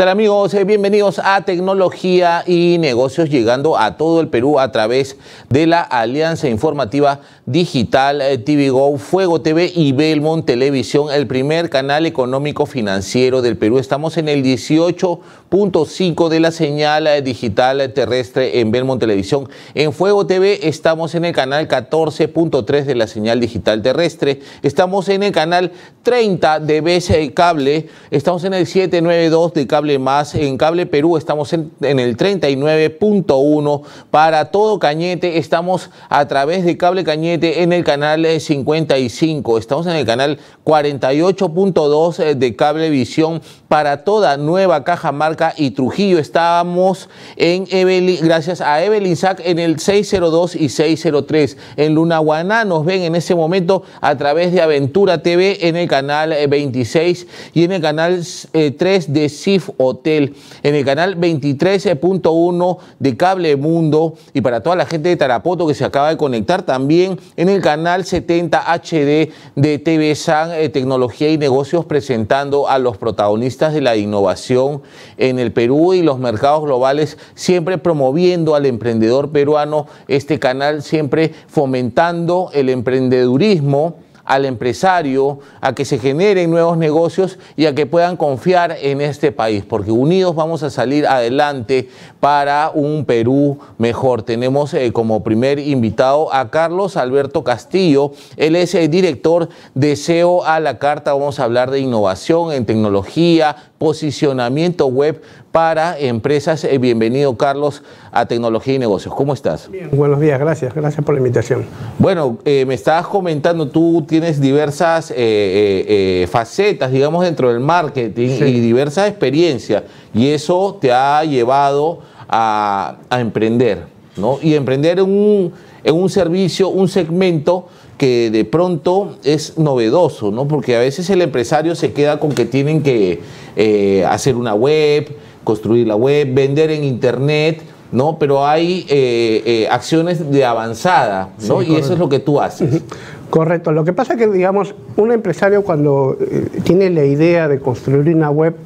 tal amigos? Eh, bienvenidos a Tecnología y Negocios, llegando a todo el Perú a través de la Alianza Informativa Digital eh, TV Go, Fuego TV y Belmont Televisión, el primer canal económico financiero del Perú. Estamos en el 18.5 de la señal eh, digital terrestre en Belmont Televisión. En Fuego TV estamos en el canal 14.3 de la señal digital terrestre. Estamos en el canal 30 de BC Cable. Estamos en el 792 de Cable Más. En Cable Perú estamos en, el 39.1. Para todo Cañete estamos a través de Cable Cañete en el canal 55. Eh, estamos en el canal 48.2 eh, de Cablevisión para toda Nueva Cajamarca y Trujillo. Estamos en Evelyn, gracias a Evelyn Sac en el 602 y 603. En Lunaguaná nos ven en ese momento a través de Aventura TV en el canal 26 eh, y en el canal 3 de CIF Hotel, en el canal 23.1 de Cable Mundo. Y para toda la gente de Tarapoto que se acaba de conectar también en el canal 70 HD de TV San eh, Tecnología y Negocios presentando a los protagonistas de la innovación en el Perú y los mercados globales, siempre promoviendo al emprendedor peruano, este canal siempre fomentando el emprendedurismo al empresario a que se generen nuevos negocios y a que puedan confiar en este país, porque unidos vamos a salir adelante para un Perú mejor. Tenemos eh, como primer invitado a Carlos Alberto Castillo, él es el director de SEO a la carta, vamos a hablar de innovación en tecnología, posicionamiento web para empresas. Eh, bienvenido, Carlos, a Tecnología y Negocios. ¿Cómo estás? Bien, buenos días, gracias, gracias por la invitación. Bueno, eh, me estabas comentando, tú tienes diversas eh, facetas, digamos, dentro del marketing y diversas experiencias, y eso te ha llevado a, emprender, ¿no? Y emprender en un, en un servicio, un segmento que de pronto es novedoso, ¿no? Porque a veces el empresario se queda con que tienen que eh, hacer una web, construir la web, vender en internet, ¿no? Pero hay eh, eh, acciones de avanzada, ¿no? y eso es lo que tú haces. Correcto. Lo que pasa es que, digamos, un empresario cuando tiene la idea de construir una web,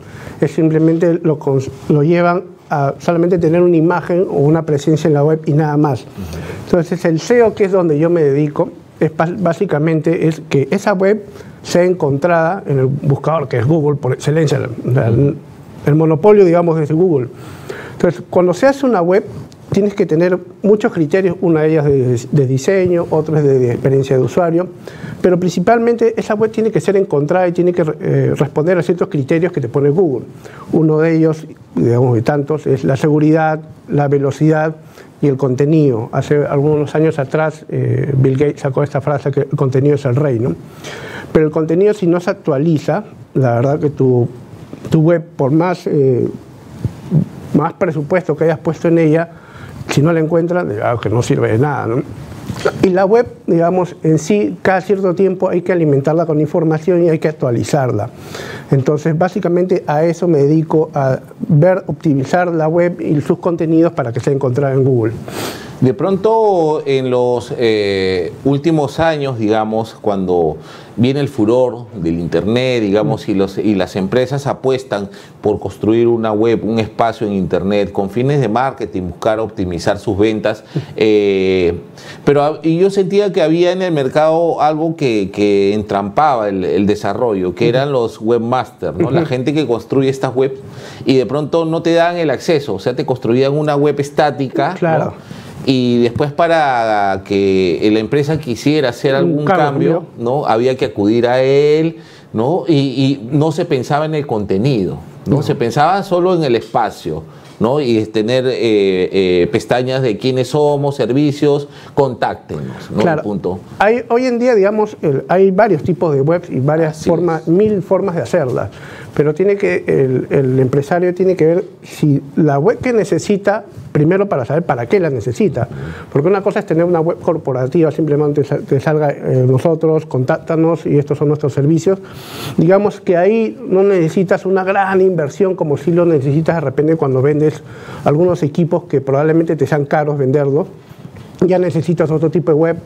es simplemente lo, lo llevan a solamente tener una imagen o una presencia en la web y nada más. Entonces, el SEO, que es donde yo me dedico, es básicamente es que esa web sea encontrada en el buscador, que es Google por excelencia, el, monopolio, digamos, es Google. Entonces, cuando se hace una web, tienes que tener muchos criterios, una de ellas de, diseño, otra es de, experiencia de usuario, pero principalmente esa web tiene que ser encontrada y tiene que eh, responder a ciertos criterios que te pone Google. Uno de ellos, digamos de tantos, es la seguridad, la velocidad, y el contenido. Hace algunos años atrás eh, Bill Gates sacó esta frase que el contenido es el rey, ¿no? Pero el contenido si no se actualiza, la verdad que tu, tu web, por más, eh, más presupuesto que hayas puesto en ella, si no la encuentran, digamos que no sirve de nada. Y la web, digamos, en sí, cada cierto tiempo hay que alimentarla con información y hay que actualizarla. Entonces, básicamente a eso me dedico, a ver, optimizar la web y sus contenidos para que sea encontrada en Google. De pronto, en los eh, últimos años, digamos, cuando viene el furor del Internet, digamos, y, los, y las empresas apuestan por construir una web, un espacio en Internet con fines de marketing, buscar optimizar sus ventas, eh, pero y yo sentía que había en el mercado algo que, que entrampaba el, desarrollo, que eran los webmasters, ¿no? la gente que construye estas webs y de pronto no te dan el acceso, o sea, te construían una web estática. Claro y después para que la empresa quisiera hacer algún cambio, ¿no? Había que acudir a él, ¿no? Y, no se pensaba en el contenido, ¿no? Se pensaba solo en el espacio. ¿no? y tener eh, eh, pestañas de quiénes somos, servicios, contáctenos. ¿no? Claro. Punto. Hay, hoy en día, digamos, hay varios tipos de webs y varias formas, mil formas de hacerlas, pero tiene que, el, el, empresario tiene que ver si la web que necesita primero para saber para qué la necesita. Porque una cosa es tener una web corporativa, simplemente que salga eh, nosotros, contáctanos y estos son nuestros servicios. Digamos que ahí no necesitas una gran inversión como si lo necesitas de repente cuando vendes algunos equipos que probablemente te sean caros venderlos. Ya necesitas otro tipo de web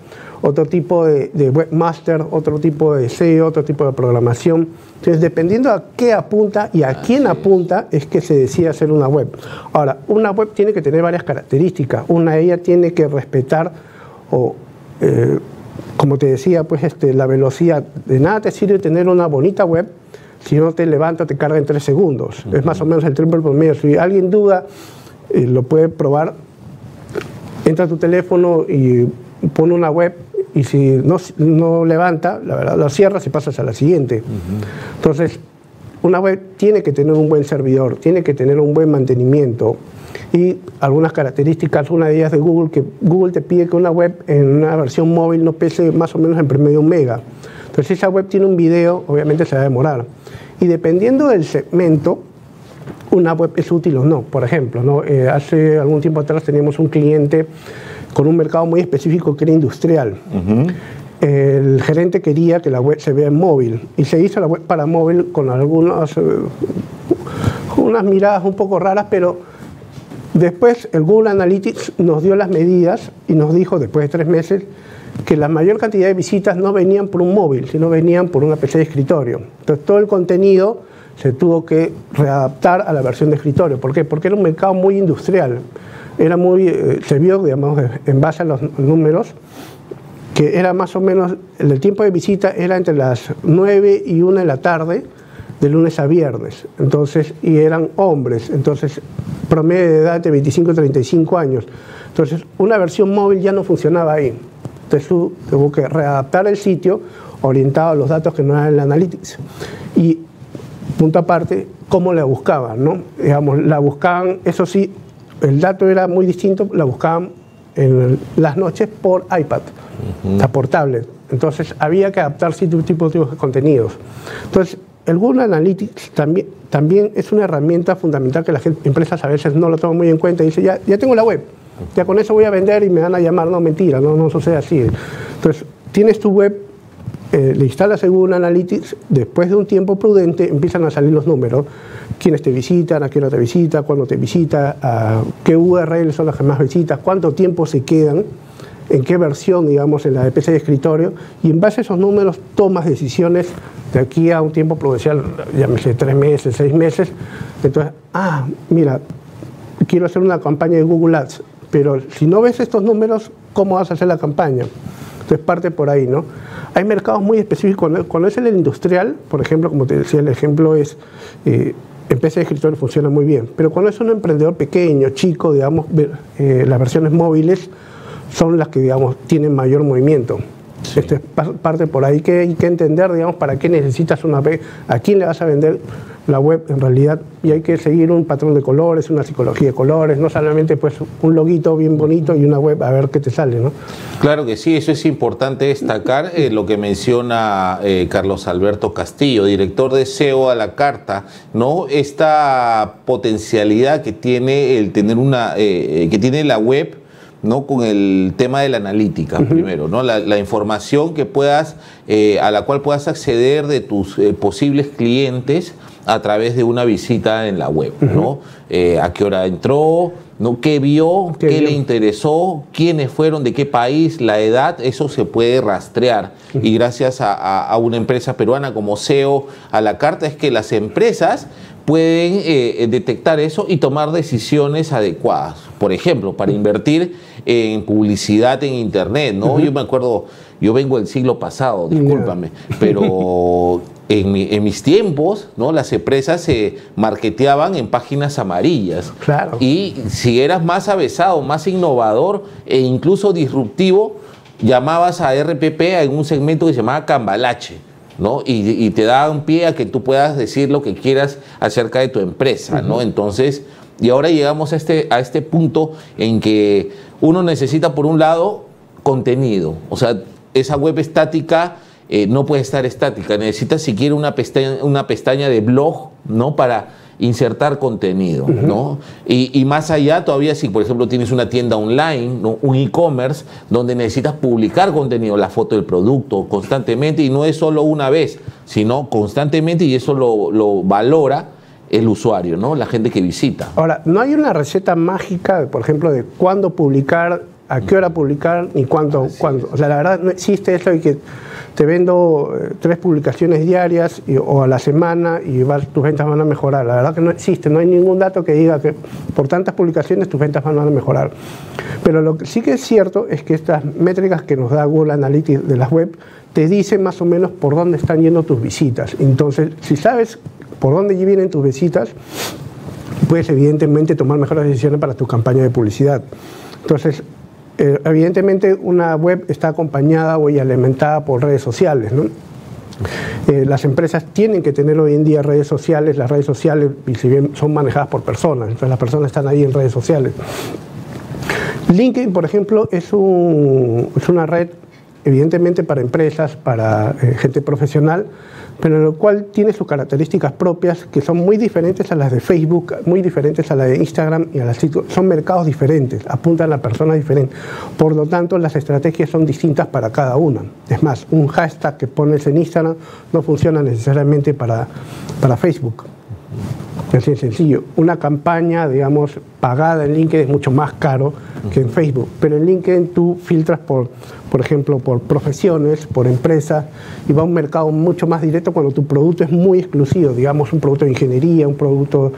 otro tipo de, webmaster, otro tipo de SEO, otro tipo de programación. Entonces, dependiendo a qué apunta y a quién apunta, es que se decide hacer una web. Ahora, una web tiene que tener varias características. Una de ellas tiene que respetar o eh, como te decía, pues este, la velocidad, de nada te sirve tener una bonita web si no te levanta, te carga en tres segundos. Es más o menos el triple promedio. Si alguien duda, eh, lo puede probar. Entra a tu teléfono y pone una web y si no, no levanta, la verdad, la cierras y pasas a la siguiente. Entonces, una web tiene que tener un buen servidor, tiene que tener un buen mantenimiento y algunas características, una de ellas de Google, que Google te pide que una web en una versión móvil no pese más o menos en promedio un mega. Entonces, si esa web tiene un video, obviamente se va a demorar. Y dependiendo del segmento, una web es útil o no. Por ejemplo, ¿no? Eh, hace algún tiempo atrás teníamos un cliente con un mercado muy específico que era industrial. El gerente quería que la web se vea en móvil y se hizo la web para móvil con algunas eh, unas miradas un poco raras, pero después el Google Analytics nos dio las medidas y nos dijo después de tres meses que la mayor cantidad de visitas no venían por un móvil, sino venían por una PC de escritorio. Entonces todo el contenido se tuvo que readaptar a la versión de escritorio. ¿Por qué? Porque era un mercado muy industrial. Era muy, eh, se vio, digamos, en base a los números, que era más o menos, el tiempo de visita era entre las 9 y 1 de la tarde, de lunes a viernes. Entonces, y eran hombres, entonces, promedio de edad de 25 a 35 años. Entonces, una versión móvil ya no funcionaba ahí. Entonces, tuvo que readaptar el sitio orientado a los datos que no eran el Analytics. Punto aparte, cómo la buscaban, ¿no? Digamos, la buscaban, eso sí, el dato era muy distinto, la buscaban en las noches por iPad, la portable. Entonces había que adaptar ciertos tipos de contenidos. Entonces, el Google Analytics también, también es una herramienta fundamental que las empresas a veces no lo toman muy en cuenta y dicen, ya, ya tengo la web, ya con eso voy a vender y me van a llamar. No, mentira, no, no sucede así. Entonces, tienes tu web, eh, le instalas el Google Analytics, después de un tiempo prudente empiezan a salir los números, quiénes te visitan, a qué hora te visita, cuándo te visita, qué URL son las que más visitas, cuánto tiempo se quedan, en qué versión, digamos, en la de PC de escritorio, y en base a esos números tomas decisiones de aquí a un tiempo prudencial, llámese tres meses, seis meses. Entonces, ah, mira, quiero hacer una campaña de Google Ads, pero si no ves estos números, ¿cómo vas a hacer la campaña? Entonces parte por ahí, ¿no? Hay mercados muy específicos. Cuando es el industrial, por ejemplo, como te decía, el ejemplo es, eh, PC de escritorio funciona muy bien, pero cuando es un emprendedor pequeño, chico, digamos, eh, las versiones móviles son las que, digamos, tienen mayor movimiento. Esto es parte por ahí que hay que entender, digamos, para qué necesitas una a quién le vas a vender la web en realidad y hay que seguir un patrón de colores, una psicología de colores, no solamente pues un loguito bien bonito y una web a ver qué te sale, ¿no? Claro que sí, eso es importante destacar eh, lo que menciona eh, Carlos Alberto Castillo, director de SEO a la carta, ¿no? Esta potencialidad que tiene el tener una, eh, que tiene la web ¿no? con el tema de la analítica primero, ¿no? La, información que puedas, eh, a la cual puedas acceder de tus eh, posibles clientes a través de una visita en la web, ¿no? Eh, a qué hora entró, ¿no? qué vio, qué, le interesó, quiénes fueron, de qué país, la edad, eso se puede rastrear. Y gracias a, una empresa peruana como SEO a la carta es que las empresas pueden detectar eso y tomar decisiones adecuadas. Por ejemplo, para invertir en publicidad en internet, ¿no? Yo me acuerdo, yo vengo del siglo pasado, discúlpame, pero en, mis tiempos, ¿no? Las empresas se marketeaban en páginas amarillas. Claro. Y si eras más avesado, más innovador e incluso disruptivo, llamabas a RPP en un segmento que se llamaba Cambalache. ¿no? Y, te daban pie a que tú puedas decir lo que quieras acerca de tu empresa, ¿no? Entonces, y ahora llegamos a este, a este punto en que uno necesita, por un lado, contenido. O sea, esa web estática eh, no puede estar estática. Necesita siquiera una pestaña, una pestaña de blog, ¿no? Para insertar contenido, ¿no? Y, más allá, todavía si, por ejemplo, tienes una tienda online, un e-commerce, donde necesitas publicar contenido, la foto del producto constantemente, y no es solo una vez, sino constantemente, y eso lo, lo valora el usuario, ¿no? La gente que visita. Ahora, no hay una receta mágica, por ejemplo, de cuándo publicar a qué hora publicar ni cuánto. cuándo. O sea, la verdad no existe eso y que te vendo eh, tres publicaciones diarias o a la semana y tus ventas van a mejorar. La verdad que no existe, no hay ningún dato que diga que por tantas publicaciones tus ventas van a mejorar. Pero lo que sí que es cierto es que estas métricas que nos da Google Analytics de las web te dicen más o menos por dónde están yendo tus visitas. Entonces, si sabes por dónde vienen tus visitas, puedes evidentemente tomar mejores decisiones para tu campaña de publicidad. Entonces, eh, evidentemente una web está acompañada o alimentada por redes sociales. Eh, las empresas tienen que tener hoy en día redes sociales, las redes sociales, y si bien son manejadas por personas, entonces las personas están ahí en redes sociales. LinkedIn, por ejemplo, es, es una red evidentemente para empresas, para eh, gente profesional, pero lo cual tiene sus características propias que son muy diferentes a las de Facebook, muy diferentes a las de Instagram y a las son mercados diferentes, apuntan a personas diferentes. Por lo tanto, las estrategias son distintas para cada una. Es más, un hashtag que pones en Instagram no funciona necesariamente para, para Facebook. Así es sencillo. Una campaña, digamos, pagada en LinkedIn es mucho más caro que en Facebook. Pero en LinkedIn tú filtras por, por ejemplo, por profesiones, por empresas, y va a un mercado mucho más directo cuando tu producto es muy exclusivo, digamos, un producto de ingeniería, un producto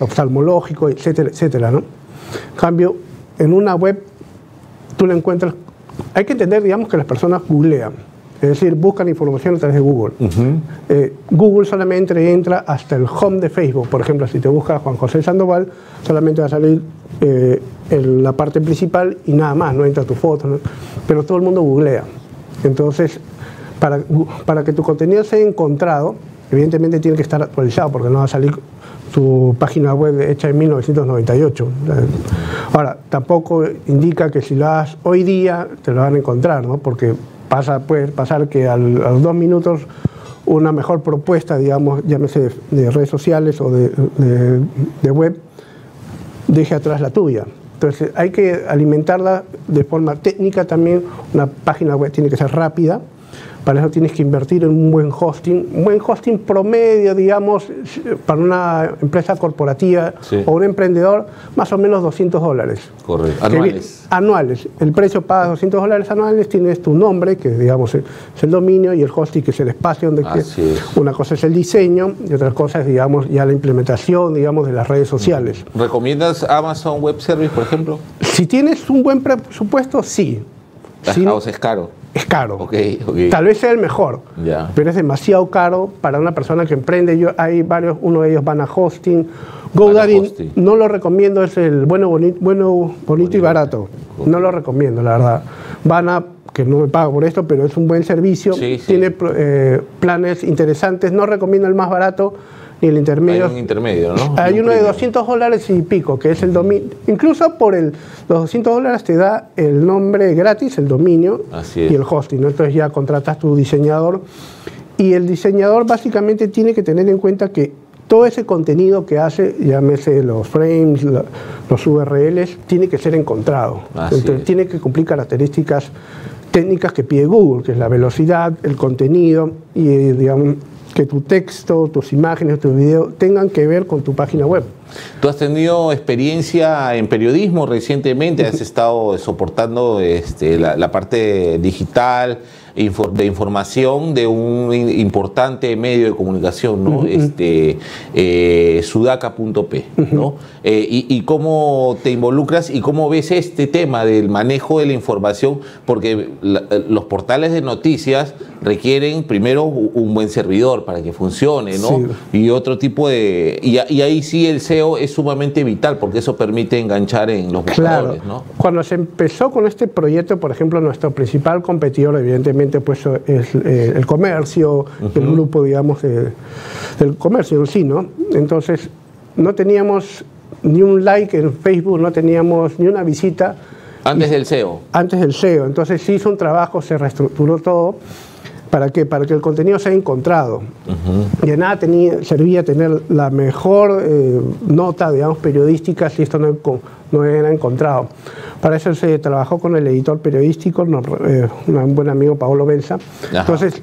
oftalmológico, etcétera, etcétera, ¿no? En cambio, en una web tú le encuentras... Hay que entender, digamos, que las personas googlean es decir, buscan información a través de Google. Eh, Google solamente entra hasta el home de Facebook. Por ejemplo, si te busca Juan José Sandoval, solamente va a salir eh, en la parte principal y nada más, no entra tu foto. Pero todo el mundo googlea. Entonces, para, para que tu contenido sea encontrado, evidentemente tiene que estar actualizado porque no va a salir tu página web hecha en 1998. Ahora, tampoco indica que si lo hagas hoy día te lo van a encontrar, ¿no? porque pasa, puede pasar que a los dos minutos una mejor propuesta, digamos, llámese de, redes sociales o de, de, web, deje atrás la tuya. Entonces hay que alimentarla de forma técnica también. Una página web tiene que ser rápida, para eso tienes que invertir en un buen hosting. Un buen hosting promedio, digamos, para una empresa corporativa o un emprendedor, más o menos 200 dólares. Correcto. Anuales. anuales. El precio paga 200 dólares anuales, tienes tu nombre, que digamos es el dominio, y el hosting, que es el espacio donde... Una cosa es el diseño y otra cosa es, digamos, ya la implementación, digamos, de las redes sociales. ¿Recomiendas Amazon Web Service, por ejemplo? Si tienes un buen presupuesto, sí. Si es caro es caro. Tal vez sea el mejor, pero es demasiado caro para una persona que emprende. Yo, hay varios, uno de ellos van a hosting. GoDaddy no lo recomiendo, es el bueno, bonito, bueno, bonito y barato. No lo recomiendo, la verdad. Van a que no me pago por esto, pero es un buen servicio, tiene eh, planes interesantes, no recomiendo el más barato, y el intermedio. Hay un intermedio, ¿no? Hay uno de 200 dólares y pico, que es el dominio. Incluso por el, los 200 dólares te da el nombre gratis, el dominio y el hosting. Entonces ya contratas tu diseñador. Y el diseñador básicamente tiene que tener en cuenta que todo ese contenido que hace, llámese los frames, los URLs, tiene que ser encontrado. Entonces tiene que cumplir características técnicas que pide Google, que es la velocidad, el contenido y, digamos, que tu texto, tus imágenes, tu video tengan que ver con tu página web. Tú has tenido experiencia en periodismo recientemente, has estado soportando este, la, parte digital, de información de un importante medio de comunicación, ¿no? este, eh, sudaca.p, ¿no? Eh, y, cómo te involucras y cómo ves este tema del manejo de la información, porque los portales de noticias requieren primero un buen servidor para que funcione, ¿no? Y otro tipo de... Y, ahí sí el SEO es sumamente vital porque eso permite enganchar en los buscadores, ¿no? Cuando se empezó con este proyecto, por ejemplo, nuestro principal competidor, evidentemente, pues es eh, el comercio, el grupo, digamos, del comercio en sí, ¿no? Entonces, no teníamos ni un like en Facebook, no teníamos ni una visita. Antes del SEO. Antes del SEO. Entonces se hizo un trabajo, se reestructuró todo ¿Para qué? Para que el contenido sea encontrado. Y de nada tenía, servía tener la mejor eh, nota, digamos, periodística si esto no, no, era encontrado. Para eso se trabajó con el editor periodístico, eh, un buen amigo Paolo Benza. Entonces,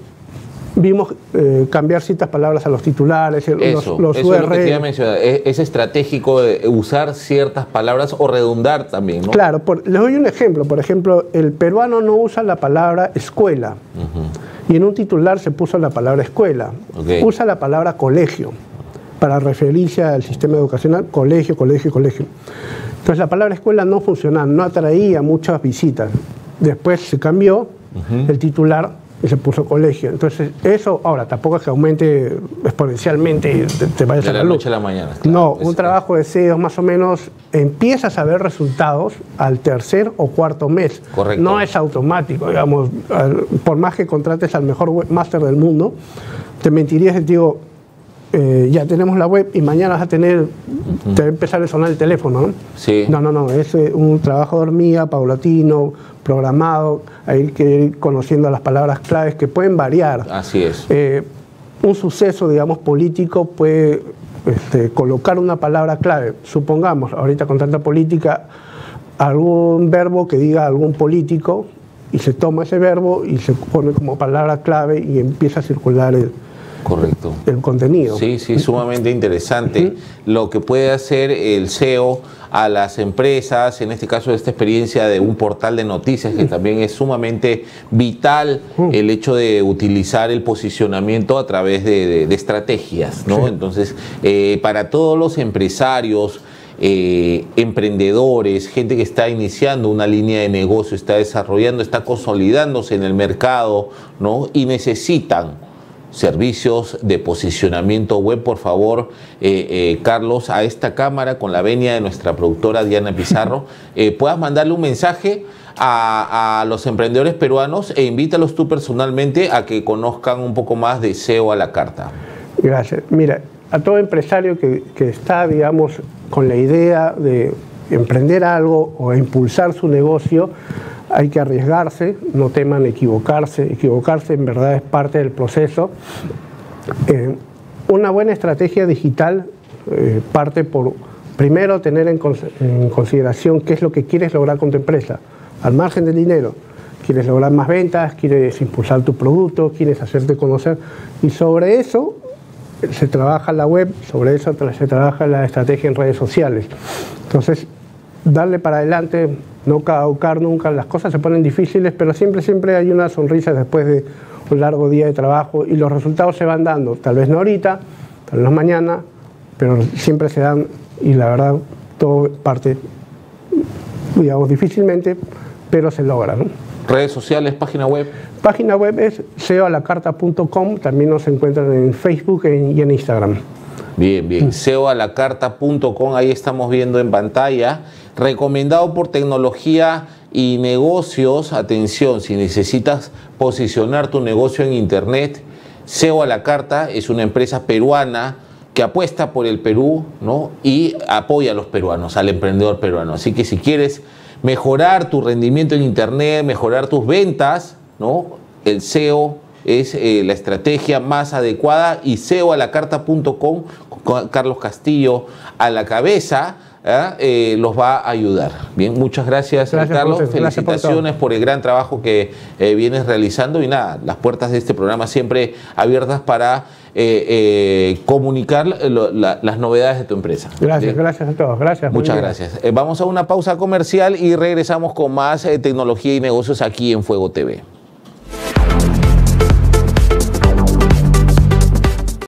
vimos eh, cambiar ciertas palabras a los titulares, los, los eso Es lo que mencionar. Es, estratégico usar ciertas palabras o redundar también, ¿no? Claro, les doy un ejemplo. Por ejemplo, el peruano no usa la palabra escuela. Y en un titular se puso la palabra escuela. Usa la palabra colegio para referirse al sistema educacional, colegio, colegio, colegio. Entonces la palabra escuela no funcionaba, no atraía muchas visitas. Después se cambió el titular y se puso colegio. Entonces, eso, ahora, tampoco es que aumente exponencialmente te, te vayas a la, noche a la mañana. no, un trabajo de SEO más o menos empiezas a ver resultados al tercer o cuarto mes. Correcto. No es automático, digamos, por más que contrates al mejor webmaster del mundo, te mentirías si te digo, eh, ya tenemos la web y mañana vas a tener, te va a empezar a sonar el teléfono, ¿no? Sí. No, no, no, es un trabajo de hormiga, paulatino, programado, hay que ir conociendo las palabras claves que pueden variar. Así es. Eh, un suceso, digamos, político puede este, colocar una palabra clave. Supongamos, ahorita con tanta política, algún verbo que diga algún político y se toma ese verbo y se pone como palabra clave y empieza a circular el, Correcto. el contenido. Sí, sí, sumamente interesante. Lo que puede hacer el SEO a las empresas, en este caso esta experiencia de un portal de noticias, que también es sumamente vital el hecho de utilizar el posicionamiento a través de, estrategias, ¿no? Entonces, eh, para todos los empresarios, eh, emprendedores, gente que está iniciando una línea de negocio, está desarrollando, está consolidándose en el mercado, ¿no? Y necesitan servicios de posicionamiento web, por favor, eh, eh, Carlos, a esta cámara con la venia de nuestra productora Diana Pizarro, eh, puedas mandarle un mensaje a, los emprendedores peruanos e invítalos tú personalmente a que conozcan un poco más de SEO a la carta. Gracias. Mira, a todo empresario que, que está, digamos, con la idea de emprender algo o impulsar su negocio, hay que arriesgarse, no teman equivocarse, equivocarse en verdad es parte del proceso. Eh, una buena estrategia digital eh, parte por, primero, tener en, consideración qué es lo que quieres lograr con tu empresa, al margen del dinero. Quieres lograr más ventas, quieres impulsar tu producto, quieres hacerte conocer y sobre eso se trabaja la web, sobre eso se trabaja la estrategia en redes sociales. Entonces, darle para adelante, no caucar nunca, las cosas se ponen difíciles, pero siempre, siempre hay una sonrisa después de un largo día de trabajo y los resultados se van dando, tal vez no ahorita, tal vez no mañana, pero siempre se dan y la verdad todo parte, digamos, difícilmente, pero se logra. Redes sociales, página web. Página web es seoalacarta.com, también nos encuentran en Facebook y en Instagram. Bien, bien. seoalacarta.com, ahí estamos viendo en pantalla recomendado por tecnología y negocios. Atención, si necesitas posicionar tu negocio en Internet, SEO a la carta es una empresa peruana que apuesta por el Perú ¿no? y apoya a los peruanos, al emprendedor peruano. Así que si quieres mejorar tu rendimiento en Internet, mejorar tus ventas, ¿no? el SEO es eh, la estrategia más adecuada y SEOalacarta.com con Carlos Castillo a la cabeza. Eh, los va a ayudar. Bien, muchas gracias, Carlos. Felicitaciones por, el gran trabajo que eh, vienes realizando y nada, las puertas de este programa siempre abiertas para eh, comunicar las novedades de tu empresa. Gracias, gracias a todos. Gracias. Muchas gracias. vamos a una pausa comercial y regresamos con más tecnología y negocios aquí en Fuego TV.